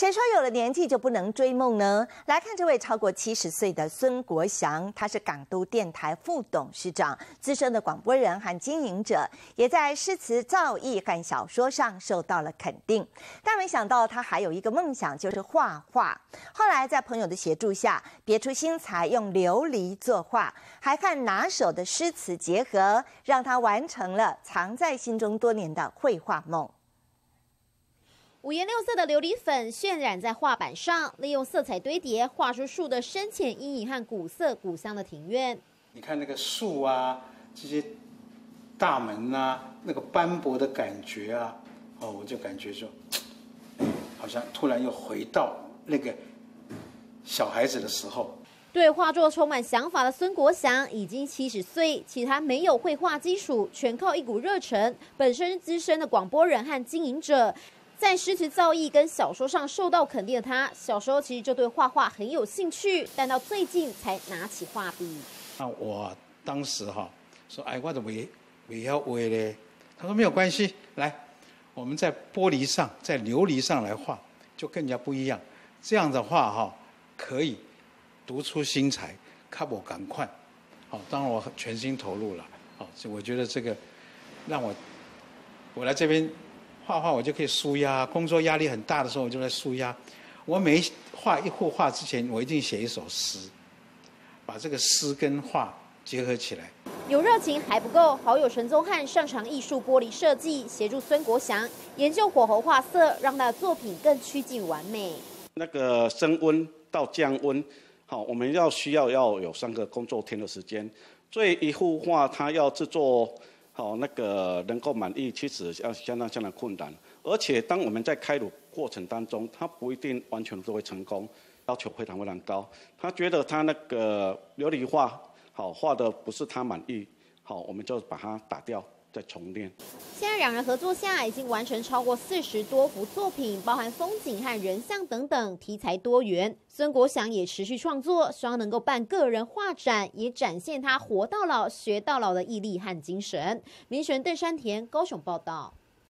谁说有了年纪就不能追梦呢？来看这位超过七十岁的孙国祥，他是港都电台副董事长，资深的广播人和经营者，也在诗词造诣和小说上受到了肯定。但没想到他还有一个梦想，就是画画。后来在朋友的协助下，别出心裁，用琉璃作画，还和拿手的诗词结合，让他完成了藏在心中多年的绘画梦。五颜六色的琉璃粉渲染在画板上，利用色彩堆叠画出树的深浅阴影和古色古香的庭院。你看那个树啊，这些大门啊，那个斑驳的感觉啊，哦，我就感觉说，好像突然又回到那个小孩子的时候。对画作充满想法的孙国祥已经七十岁，其他没有绘画基础，全靠一股热忱。本身资深的广播人和经营者。在诗词造诣跟小说上受到肯定的他，小时候其实就对画画很有兴趣，但到最近才拿起画笔。那我当时哈说，哎，我的尾尾要尾嘞。他说没有关系，来，我们在玻璃上，在琉璃上来画，就更加不一样。这样的话哈，可以读出心裁，看我赶快。好，当然我全心投入了。好，我觉得这个让我我来这边。画画我就可以舒压，工作压力很大的时候我就在舒压。我每画一幅画之前，我一定写一首诗，把这个诗跟画结合起来。有热情还不够，好友陈宗翰擅长艺术玻璃设计，协助孙国祥研究火候画色，让他的作品更趋近完美。那个升温到降温，好，我们要需要要有三个工作天的时间。所以一幅画它要制作。好，那个能够满意，其实要相当相当困难。而且，当我们在开颅过程当中，他不一定完全都会成功，要求非常非常高。他觉得他那个琉璃画好画的不是他满意，好，我们就把它打掉。在重练。现在两人合作下，已经完成超过四十多幅作品，包含风景和人像等等，题材多元。孙国祥也持续创作，希望能够办个人画展，也展现他活到老学到老的毅力和精神。民选邓山田高雄报道。